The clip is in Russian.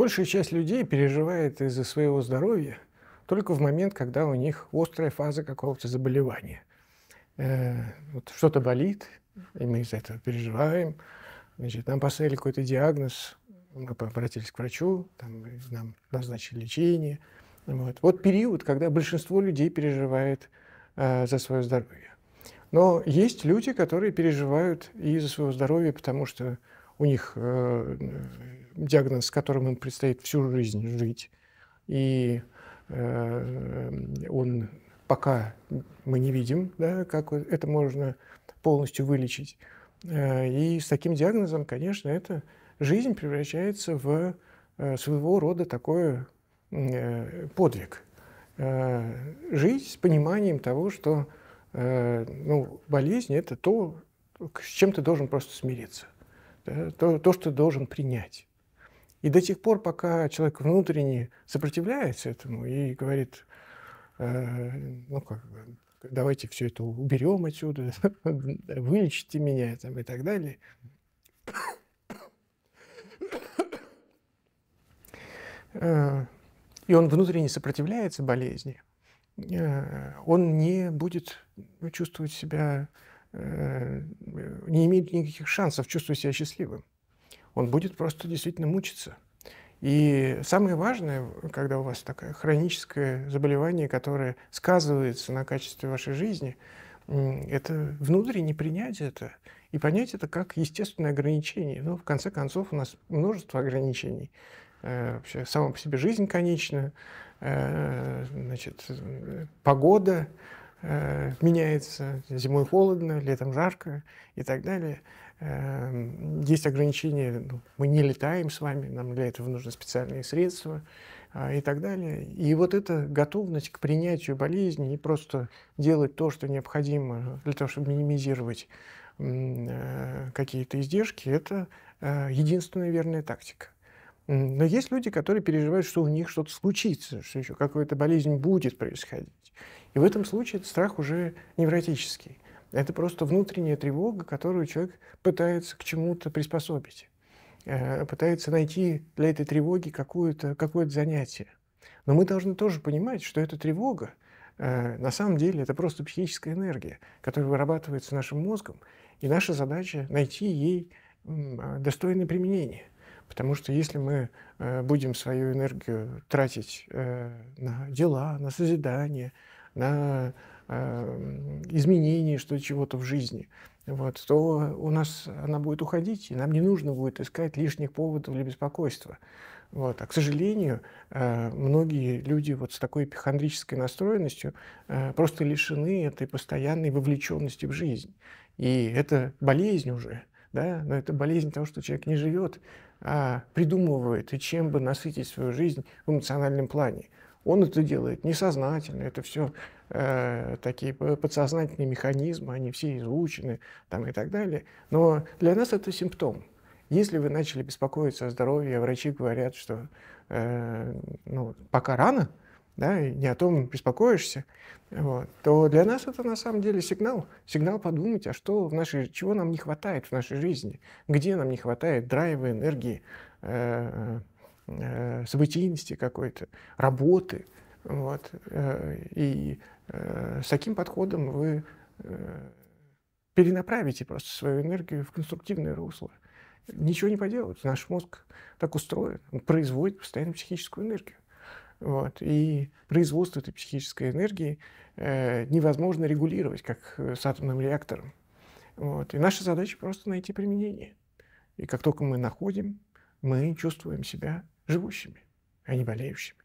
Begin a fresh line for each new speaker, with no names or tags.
Большая часть людей переживает из-за своего здоровья только в момент, когда у них острая фаза какого-то заболевания. Э, вот что-то болит, и мы из-за этого переживаем. Значит, нам поставили какой-то диагноз, мы обратились к врачу, там, нам назначили лечение. Вот. вот период, когда большинство людей переживает э, за свое здоровье. Но есть люди, которые переживают и за свое здоровье, потому что у них э, диагноз, с которым им предстоит всю жизнь жить. И э, он пока мы не видим, да, как это можно полностью вылечить. Э, и с таким диагнозом, конечно, эта жизнь превращается в э, своего рода такой подвиг. Жить с пониманием того, что ну, болезнь – это то, с чем ты должен просто смириться да, то, то, что должен принять. И до тех пор, пока человек внутренне сопротивляется этому и говорит, э, ну как, давайте все это уберем отсюда, вылечите меня там, и так далее. Э, и он внутренне сопротивляется болезни, э, он не будет чувствовать себя Э, не имеет никаких шансов чувствовать себя счастливым. Он будет просто действительно мучиться. И самое важное, когда у вас такое хроническое заболевание, которое сказывается на качестве вашей жизни, это внутренне принять это и понять это как естественное ограничение. Ну, в конце концов, у нас множество ограничений. Э, вообще, сама по себе жизнь конечна, э, значит, погода, э, меняется. Зимой холодно, летом жарко и так далее. Э, есть ограничения, ну, мы не летаем с вами, нам для этого нужны специальные средства э, и так далее. И вот эта готовность к принятию болезни, не просто делать то, что необходимо для того, чтобы минимизировать э, какие-то издержки, это э, единственная верная тактика. Но есть люди, которые переживают, что у них что-то случится, что еще какая-то болезнь будет происходить. И в этом случае этот страх уже невротический. Это просто внутренняя тревога, которую человек пытается к чему-то приспособить, э, пытается найти для этой тревоги какое-то какое занятие. Но мы должны тоже понимать, что эта тревога э, на самом деле это просто психическая энергия, которая вырабатывается нашим мозгом, и наша задача найти ей достойное применение. Потому что если мы э, будем свою энергию тратить на дела, на созидание, на э, изменение что чего-то в жизни, вот, то у нас она будет уходить, и нам не нужно будет искать лишних поводов для беспокойства. Вот. А, к сожалению, э, многие люди вот с такой эпихондрической настроенностью э, просто лишены этой постоянной вовлеченности в жизнь. И это болезнь уже, да, но это болезнь того, что человек не живет, а придумывает, и чем бы насытить свою жизнь в эмоциональном плане. Он это делает несознательно, это все э, такие подсознательные механизмы, они все изучены там, и так далее. Но для нас это симптом. Если вы начали беспокоиться о здоровье, врачи говорят, что э, ну, пока рано, да, и не о том беспокоишься, вот, то для нас это на самом деле сигнал. Сигнал подумать, а что в нашей, чего нам не хватает в нашей жизни, где нам не хватает драйва, энергии, э, э, событийности какой-то, работы. Вот. Э, и э, с таким подходом вы э, перенаправите просто свою энергию в конструктивное русло. Ничего не поделать. Наш мозг так устроен. Он производит постоянно психическую энергию. Вот. И производство этой психической энергии э, невозможно регулировать, как с атомным реактором. Вот. И наша задача просто найти применение. И как только мы находим, мы чувствуем себя живущими, а не болеющими.